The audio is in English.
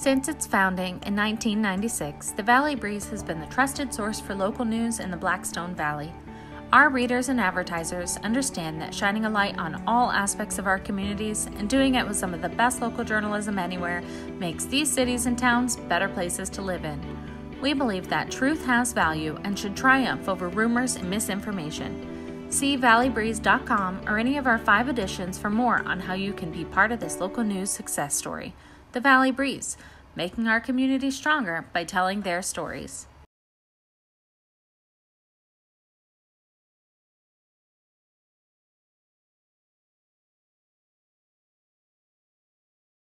Since its founding in 1996, the Valley Breeze has been the trusted source for local news in the Blackstone Valley. Our readers and advertisers understand that shining a light on all aspects of our communities and doing it with some of the best local journalism anywhere makes these cities and towns better places to live in. We believe that truth has value and should triumph over rumors and misinformation. See valleybreeze.com or any of our five editions for more on how you can be part of this local news success story. The Valley Breeze, making our community stronger by telling their stories.